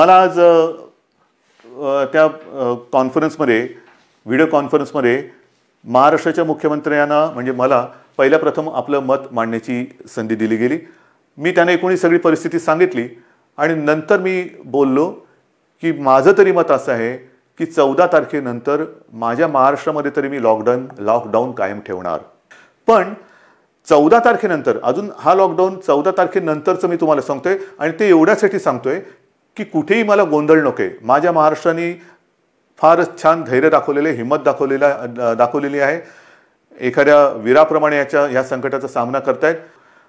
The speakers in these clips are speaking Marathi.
मला आज त्या कॉन्फरन्समध्ये व्हिडिओ कॉन्फरन्समध्ये महाराष्ट्राच्या मुख्यमंत्र्यांना म्हणजे मला पहिल्या प्रथम आपलं मत मांडण्याची संधी दिली गेली. मी त्यांना एकूणी सगळी परिस्थिती सांगितली आणि नंतर मी बोललो की माझं तरी मत असं आहे की चौदा तारखेनंतर माझ्या महाराष्ट्रामध्ये तरी मी लॉकडाऊन लॉकडाऊन कायम ठेवणार. पण चौदा तारखेनंतर अजून हा लॉकडाऊन चौदा तारखेनंतरचं मी तुम्हाला सांगतोय आणि ते एवढ्यासाठी सांगतोय की कुठेही मला गोंधळ नकोय. माझ्या महाराष्ट्राने फारच छान धैर्य दाखवलेलं आहे हिंमत दाखवलेला दाखवलेली आहे. एखाद्या वीराप्रमाणे याच्या या संकटाचा सामना करतायत.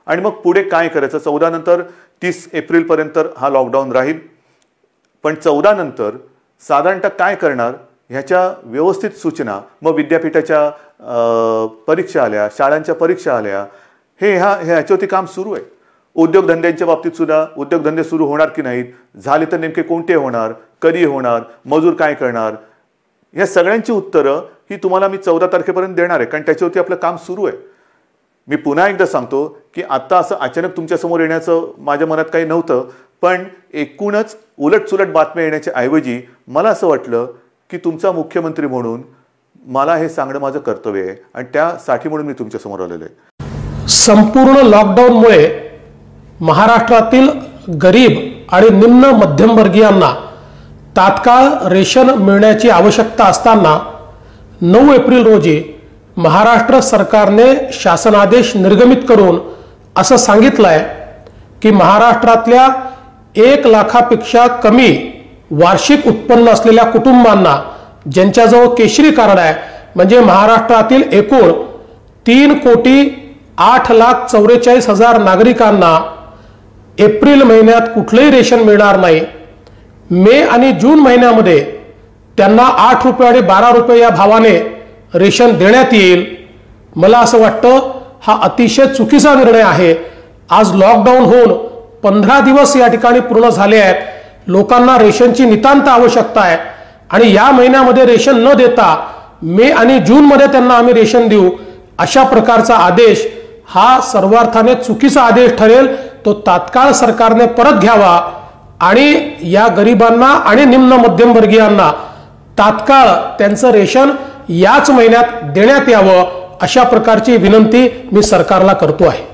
आणि मग पुढे काय करायचं? चौदा नंतर तीस एप्रिलपर्यंत हा लॉकडाऊन राहील. पण चौदा नंतर साधारणतः काय करणार? ह्याच्या व्यवस्थित सूचना मग विद्यापीठाच्या परीक्षा आल्या शाळांच्या परीक्षा आल्या हे ह्या ह्याच्यावरती काम सुरू आहे. उद्योगधंद्यांच्या बाबतीत सुद्धा उद्योगधंदे सुरू होणार की नाहीत? झाले तर नेमके कोणते होणार? कधी होणार? मजूर काय करणार? या सगळ्यांची उत्तरं ही तुम्हाला मी चौदा तारखेपर्यंत देणार आहे कारण त्याच्यावरती आपलं काम सुरू आहे. मी पुन्हा एकदा सांगतो की आत्ता असं अचानक तुमच्यासमोर येण्याचं माझ्या मनात काही नव्हतं पण एकूणच उलटसुलट बातम्या येण्याच्या ऐवजी मला असं वाटलं की तुमचा मुख्यमंत्री म्हणून मला हे सांगणं माझं कर्तव्य आहे आणि त्यासाठी म्हणून मी तुमच्यासमोर आलेलो आहे. संपूर्ण लॉकडाऊनमुळे महाराष्ट्रातील गरीब आणि निम्न मध्यमवर्गीयांना तात्काळ रेशन मिळण्याची आवश्यकता असताना नऊ एप्रिल रोजी महाराष्ट्र सरकारने शासनादेश निर्गमित करून असं सांगितलं आहे की महाराष्ट्रातल्या एक लाखापेक्षा कमी वार्षिक उत्पन्न असलेल्या कुटुंबांना ज्यांच्याजवळ केशरी कार्ड आहे म्हणजे महाराष्ट्रातील एकूण तीन कोटी आठ लाख चौवेचाळीस हजार नागरिकांना एप्रिल महिन्यात कुठलंही रेशन मिळणार नाही. मे आणि जून महिन्यामध्ये त्यांना आठ रुपये आणि बारा रुपये या भावाने रेशन देण्यात येईल. मला असं वाटतं हा अतिशय चुकीचा निर्णय आहे. आज लॉकडाऊन होऊन पंधरा दिवस या ठिकाणी पूर्ण झाले आहेत. लोकांना रेशनची नितांत आवश्यकता आहे. आणि या महिन्यामध्ये रेशन न देता मे आणि जूनमध्ये त्यांना आम्ही रेशन देऊ अशा प्रकारचा आदेश हा सर्वार्थाने चुकीचा आदेश ठरेल. तो तात्काळ सरकारने परत घ्यावा आणि या गरिबांना आणि निम्न मध्यमवर्गीयांना तात्काळ त्यांचं रेशन याच महिन्यात देण्यात यावं अशा प्रकारची विनंती मी सरकारला करतो आहे.